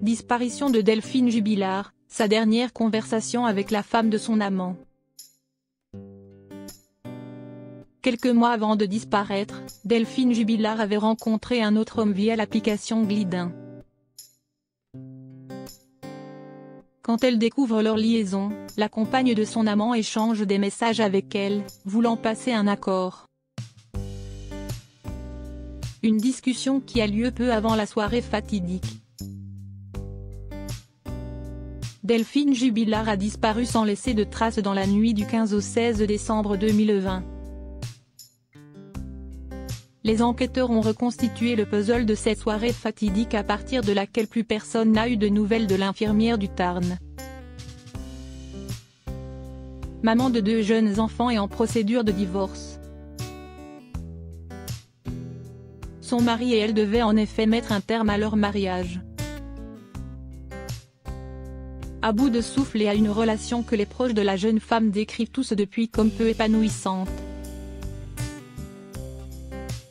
Disparition de Delphine Jubilard, sa dernière conversation avec la femme de son amant. Quelques mois avant de disparaître, Delphine Jubilard avait rencontré un autre homme via l'application Glidin. Quand elle découvre leur liaison, la compagne de son amant échange des messages avec elle, voulant passer un accord. Une discussion qui a lieu peu avant la soirée fatidique. Delphine Jubilard a disparu sans laisser de traces dans la nuit du 15 au 16 décembre 2020. Les enquêteurs ont reconstitué le puzzle de cette soirée fatidique à partir de laquelle plus personne n'a eu de nouvelles de l'infirmière du Tarn. Maman de deux jeunes enfants et en procédure de divorce. Son mari et elle devaient en effet mettre un terme à leur mariage. À bout de souffle et à une relation que les proches de la jeune femme décrivent tous depuis comme peu épanouissante.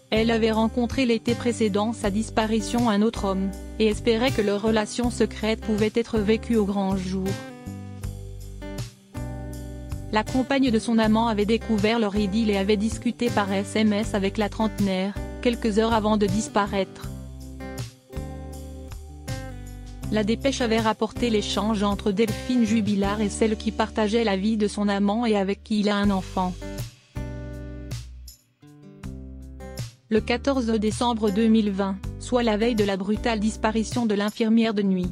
Elle avait rencontré l'été précédent sa disparition un autre homme, et espérait que leur relation secrète pouvait être vécue au grand jour. La compagne de son amant avait découvert leur idylle et avait discuté par SMS avec la trentenaire, quelques heures avant de disparaître. La dépêche avait rapporté l'échange entre Delphine Jubilard et celle qui partageait la vie de son amant et avec qui il a un enfant. Le 14 décembre 2020, soit la veille de la brutale disparition de l'infirmière de nuit.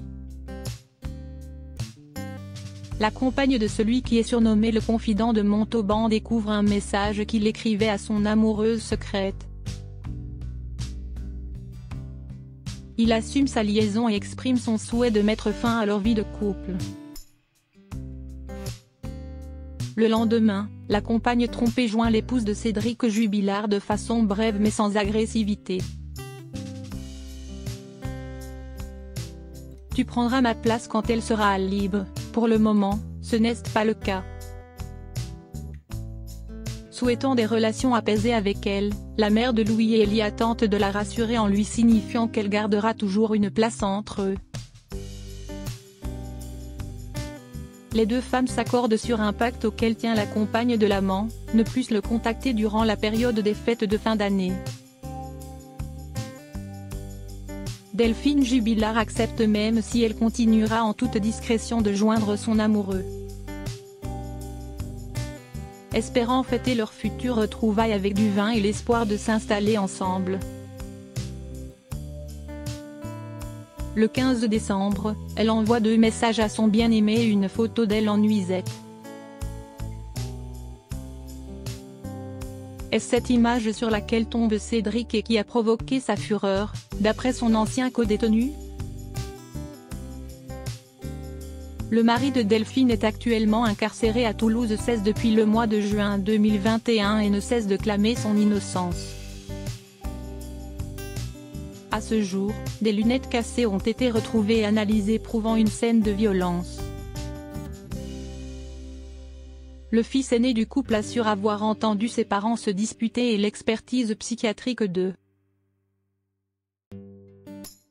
La compagne de celui qui est surnommé le confident de Montauban découvre un message qu'il écrivait à son amoureuse secrète. Il assume sa liaison et exprime son souhait de mettre fin à leur vie de couple. Le lendemain, la compagne trompée joint l'épouse de Cédric Jubilard de façon brève mais sans agressivité. Tu prendras ma place quand elle sera libre, pour le moment, ce n'est pas le cas. Souhaitant des relations apaisées avec elle, la mère de Louis et Elia tente de la rassurer en lui signifiant qu'elle gardera toujours une place entre eux. Les deux femmes s'accordent sur un pacte auquel tient la compagne de l'amant, ne plus le contacter durant la période des fêtes de fin d'année. Delphine Jubilard accepte même si elle continuera en toute discrétion de joindre son amoureux espérant fêter leur future retrouvaille avec du vin et l'espoir de s'installer ensemble. Le 15 décembre, elle envoie deux messages à son bien-aimé et une photo d'elle en nuisette. Est-ce cette image sur laquelle tombe Cédric et qui a provoqué sa fureur, d'après son ancien co-détenu? Le mari de Delphine est actuellement incarcéré à Toulouse cesse depuis le mois de juin 2021 et ne cesse de clamer son innocence. À ce jour, des lunettes cassées ont été retrouvées et analysées prouvant une scène de violence. Le fils aîné du couple assure avoir entendu ses parents se disputer et l'expertise psychiatrique de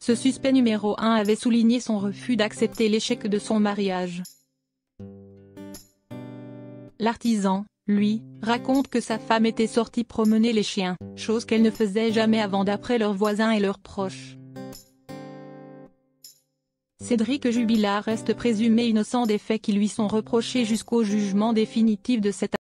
ce suspect numéro 1 avait souligné son refus d'accepter l'échec de son mariage. L'artisan, lui, raconte que sa femme était sortie promener les chiens, chose qu'elle ne faisait jamais avant d'après leurs voisins et leurs proches. Cédric Jubilard reste présumé innocent des faits qui lui sont reprochés jusqu'au jugement définitif de cette